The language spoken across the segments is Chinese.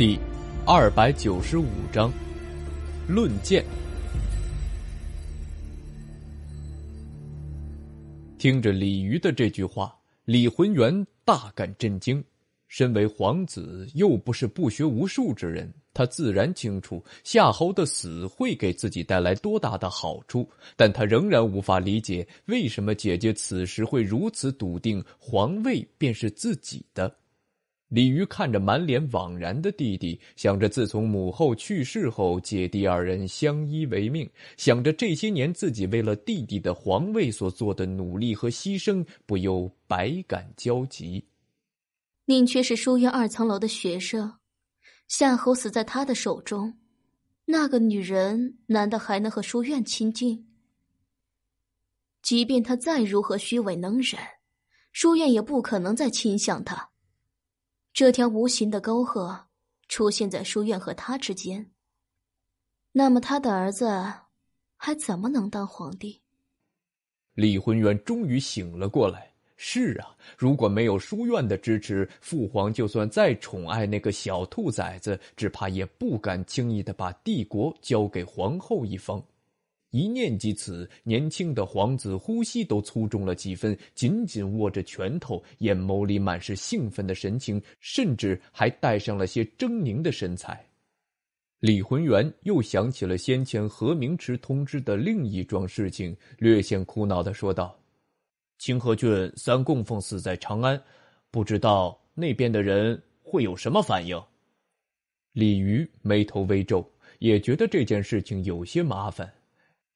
第二百九十五章论剑。听着李渔的这句话，李浑元大感震惊。身为皇子，又不是不学无术之人，他自然清楚夏侯的死会给自己带来多大的好处。但他仍然无法理解，为什么姐姐此时会如此笃定皇位便是自己的。李渔看着满脸惘然的弟弟，想着自从母后去世后，姐弟二人相依为命，想着这些年自己为了弟弟的皇位所做的努力和牺牲，不由百感交集。宁缺是书院二层楼的学生，夏侯死在他的手中，那个女人难道还能和书院亲近？即便他再如何虚伪能忍，书院也不可能再倾向他。这条无形的沟壑出现在书院和他之间，那么他的儿子还怎么能当皇帝？李浑元终于醒了过来。是啊，如果没有书院的支持，父皇就算再宠爱那个小兔崽子，只怕也不敢轻易的把帝国交给皇后一方。一念及此，年轻的皇子呼吸都粗重了几分，紧紧握着拳头，眼眸里满是兴奋的神情，甚至还带上了些狰狞的神采。李浑元又想起了先前何明池通知的另一桩事情，略显苦恼的说道：“清河郡三供奉死在长安，不知道那边的人会有什么反应。”李渔眉头微皱，也觉得这件事情有些麻烦。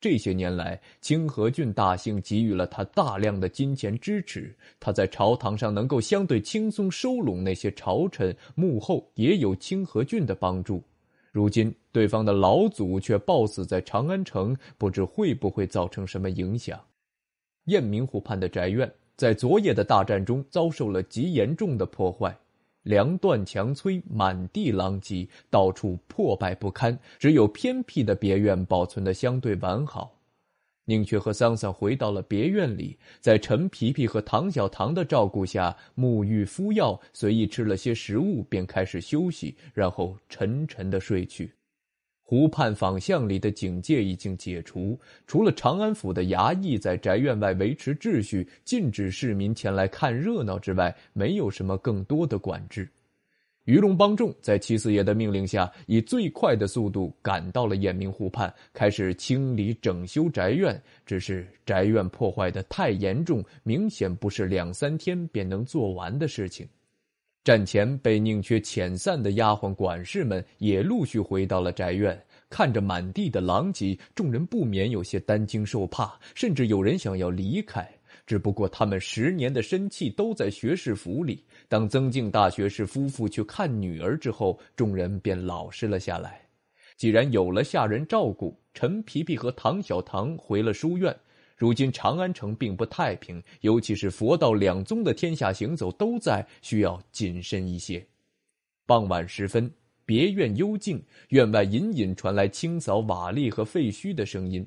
这些年来，清河郡大姓给予了他大量的金钱支持，他在朝堂上能够相对轻松收拢那些朝臣，幕后也有清河郡的帮助。如今对方的老祖却暴死在长安城，不知会不会造成什么影响？雁鸣湖畔的宅院在昨夜的大战中遭受了极严重的破坏。梁断墙摧，满地狼藉，到处破败不堪。只有偏僻的别院保存的相对完好。宁缺和桑桑回到了别院里，在陈皮皮和唐小唐的照顾下，沐浴敷药，随意吃了些食物，便开始休息，然后沉沉的睡去。湖畔坊巷里的警戒已经解除，除了长安府的衙役在宅院外维持秩序、禁止市民前来看热闹之外，没有什么更多的管制。鱼龙帮众在七四爷的命令下，以最快的速度赶到了雁鸣湖畔，开始清理整修宅院。只是宅院破坏的太严重，明显不是两三天便能做完的事情。战前被宁缺遣散的丫鬟管事们也陆续回到了宅院，看着满地的狼藉，众人不免有些担惊受怕，甚至有人想要离开。只不过他们十年的身气都在学士府里。当曾静大学士夫妇去看女儿之后，众人便老实了下来。既然有了下人照顾，陈皮皮和唐小唐回了书院。如今长安城并不太平，尤其是佛道两宗的天下行走都在，需要谨慎一些。傍晚时分，别院幽静，院外隐隐传来清扫瓦砾和废墟的声音。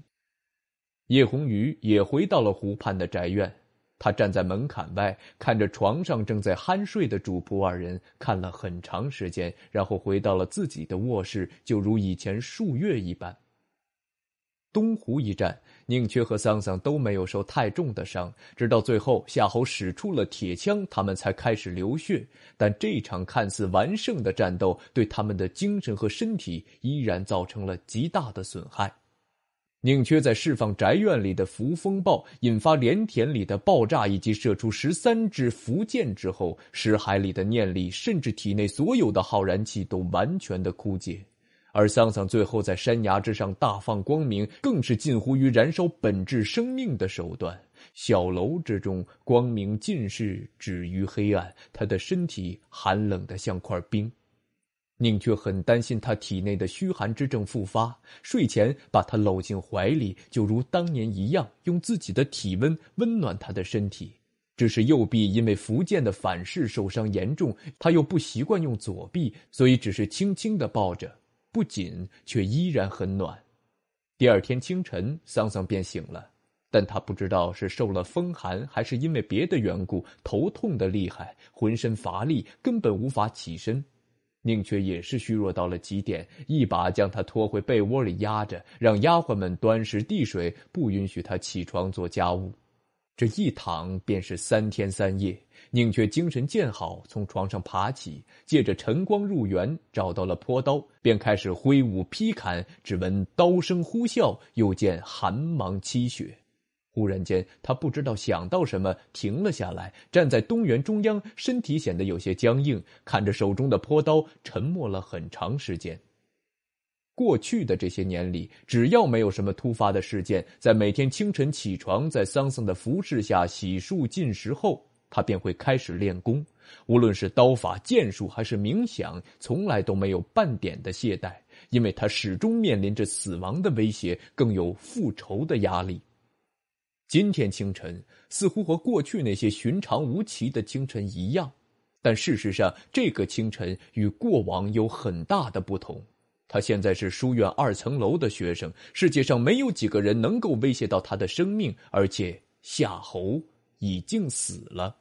叶红鱼也回到了湖畔的宅院，他站在门槛外，看着床上正在酣睡的主仆二人，看了很长时间，然后回到了自己的卧室，就如以前数月一般。东湖一战，宁缺和桑桑都没有受太重的伤，直到最后夏侯使出了铁枪，他们才开始流血。但这场看似完胜的战斗，对他们的精神和身体依然造成了极大的损害。宁缺在释放宅院里的符风暴，引发连田里的爆炸，以及射出十三支符箭之后，石海里的念力，甚至体内所有的浩然气都完全的枯竭。而桑桑最后在山崖之上大放光明，更是近乎于燃烧本质生命的手段。小楼之中，光明尽是止于黑暗，他的身体寒冷的像块冰。宁却很担心他体内的虚寒之症复发，睡前把他搂进怀里，就如当年一样，用自己的体温温暖他的身体。只是右臂因为福建的反噬受伤严重，他又不习惯用左臂，所以只是轻轻的抱着。不紧，却依然很暖。第二天清晨，桑桑便醒了，但他不知道是受了风寒，还是因为别的缘故，头痛的厉害，浑身乏力，根本无法起身。宁缺也是虚弱到了极点，一把将他拖回被窝里压着，让丫鬟们端食递水，不允许他起床做家务。这一躺便是三天三夜。宁缺精神渐好，从床上爬起，借着晨光入园，找到了坡刀，便开始挥舞劈砍。只闻刀声呼啸，又见寒芒凄雪。忽然间，他不知道想到什么，停了下来，站在东园中央，身体显得有些僵硬，看着手中的坡刀，沉默了很长时间。过去的这些年里，只要没有什么突发的事件，在每天清晨起床，在桑桑的服侍下洗漱进食后，他便会开始练功。无论是刀法、剑术，还是冥想，从来都没有半点的懈怠，因为他始终面临着死亡的威胁，更有复仇的压力。今天清晨似乎和过去那些寻常无奇的清晨一样，但事实上，这个清晨与过往有很大的不同。他现在是书院二层楼的学生，世界上没有几个人能够威胁到他的生命，而且夏侯已经死了。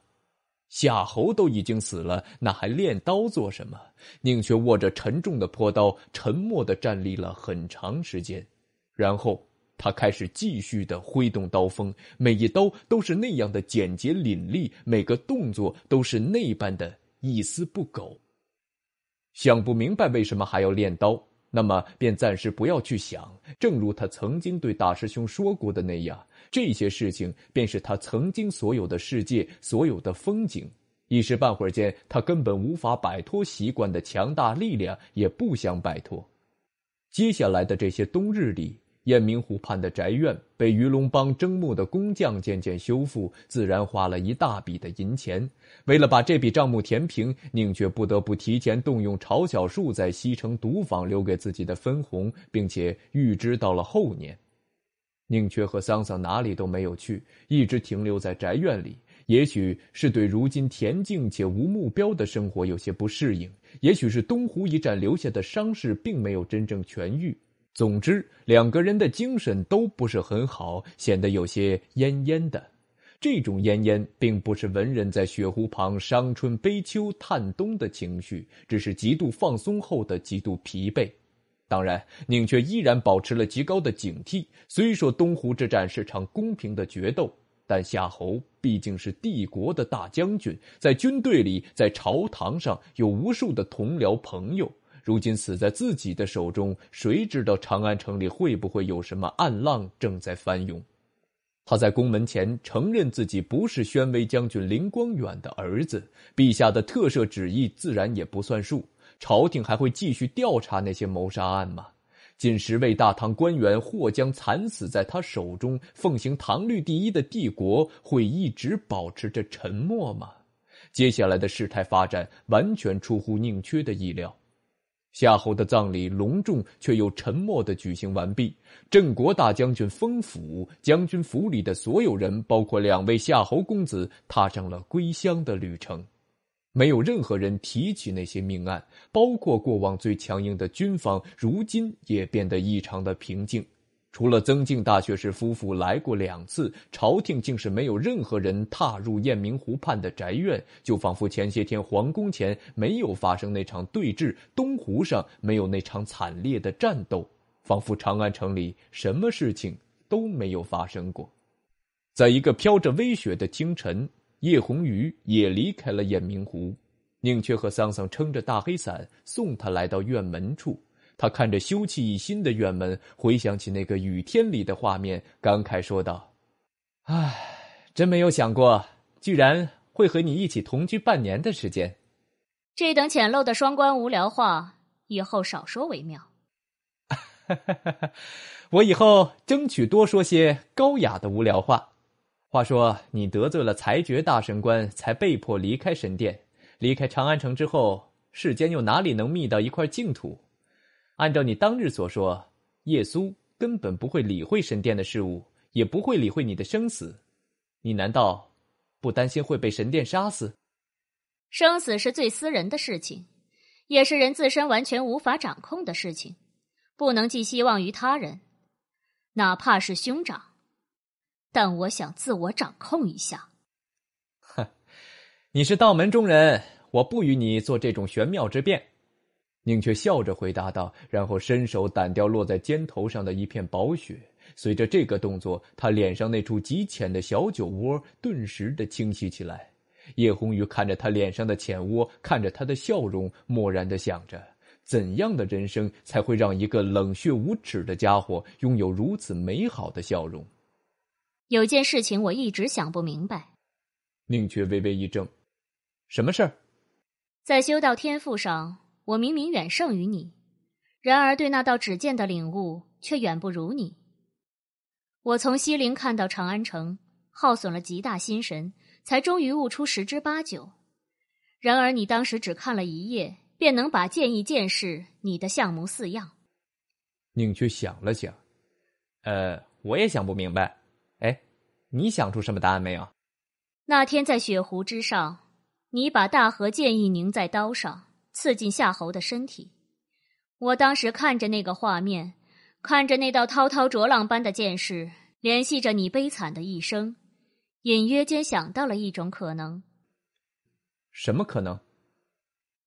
夏侯都已经死了，那还练刀做什么？宁缺握着沉重的坡刀，沉默的站立了很长时间，然后。他开始继续的挥动刀锋，每一刀都是那样的简洁凛厉，每个动作都是那般的一丝不苟。想不明白为什么还要练刀，那么便暂时不要去想。正如他曾经对大师兄说过的那样，这些事情便是他曾经所有的世界，所有的风景。一时半会儿间，他根本无法摆脱习惯的强大力量，也不想摆脱。接下来的这些冬日里。雁鸣湖畔的宅院被鱼龙帮征募的工匠渐渐修复，自然花了一大笔的银钱。为了把这笔账目填平，宁却不得不提前动用朝小树在西城赌坊留给自己的分红，并且预支到了后年。宁缺和桑桑哪里都没有去，一直停留在宅院里。也许是对如今恬静且无目标的生活有些不适应，也许是东湖一战留下的伤势并没有真正痊愈。总之，两个人的精神都不是很好，显得有些恹恹的。这种恹恹，并不是文人在雪湖旁伤春悲秋、叹冬的情绪，只是极度放松后的极度疲惫。当然，宁却依然保持了极高的警惕。虽说东湖之战是场公平的决斗，但夏侯毕竟是帝国的大将军，在军队里，在朝堂上有无数的同僚朋友。如今死在自己的手中，谁知道长安城里会不会有什么暗浪正在翻涌？他在宫门前承认自己不是宣威将军林光远的儿子，陛下的特赦旨意自然也不算数。朝廷还会继续调查那些谋杀案吗？近十位大唐官员或将惨死在他手中，奉行唐律第一的帝国会一直保持着沉默吗？接下来的事态发展完全出乎宁缺的意料。夏侯的葬礼隆重却又沉默的举行完毕。镇国大将军封府将军府里的所有人，包括两位夏侯公子，踏上了归乡的旅程。没有任何人提起那些命案，包括过往最强硬的军方，如今也变得异常的平静。除了曾静大学士夫妇来过两次，朝廷竟是没有任何人踏入雁鸣湖畔的宅院，就仿佛前些天皇宫前没有发生那场对峙，东湖上没有那场惨烈的战斗，仿佛长安城里什么事情都没有发生过。在一个飘着微雪的清晨，叶红鱼也离开了雁鸣湖，宁缺和桑桑撑着大黑伞送他来到院门处。他看着修葺一新的院门，回想起那个雨天里的画面，感慨说道：“唉，真没有想过，居然会和你一起同居半年的时间。这等浅陋的双关无聊话，以后少说为妙。我以后争取多说些高雅的无聊话。话说，你得罪了裁决大神官，才被迫离开神殿。离开长安城之后，世间又哪里能觅到一块净土？”按照你当日所说，耶稣根本不会理会神殿的事物，也不会理会你的生死。你难道不担心会被神殿杀死？生死是最私人的事情，也是人自身完全无法掌控的事情，不能寄希望于他人，哪怕是兄长。但我想自我掌控一下。哼，你是道门中人，我不与你做这种玄妙之辩。宁却笑着回答道，然后伸手掸掉落在肩头上的一片薄雪。随着这个动作，他脸上那处极浅的小酒窝顿时的清晰起来。叶红宇看着他脸上的浅窝，看着他的笑容，默然的想着：怎样的人生才会让一个冷血无耻的家伙拥有如此美好的笑容？有件事情我一直想不明白。宁缺微微一怔：“什么事儿？”在修道天赋上。我明明远胜于你，然而对那道指剑的领悟却远不如你。我从西陵看到长安城，耗损了极大心神，才终于悟出十之八九。然而你当时只看了一夜，便能把剑意剑势，你的相模似样。宁缺想了想，呃，我也想不明白。哎，你想出什么答案没有？那天在雪湖之上，你把大河剑意凝在刀上。刺进夏侯的身体，我当时看着那个画面，看着那道滔滔浊浪般的剑势，联系着你悲惨的一生，隐约间想到了一种可能。什么可能？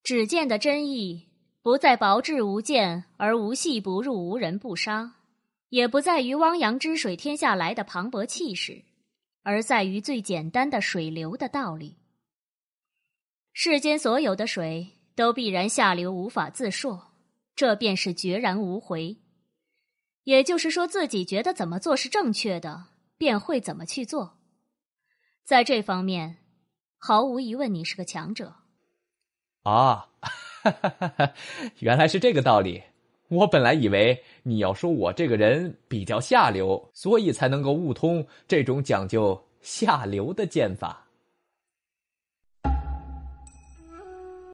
指剑的真意不在薄质无剑而无隙不入、无人不杀，也不在于汪洋之水天下来的磅礴气势，而在于最简单的水流的道理。世间所有的水。都必然下流无法自述，这便是决然无回。也就是说，自己觉得怎么做是正确的，便会怎么去做。在这方面，毫无疑问，你是个强者。啊，原来是这个道理。我本来以为你要说我这个人比较下流，所以才能够悟通这种讲究下流的剑法。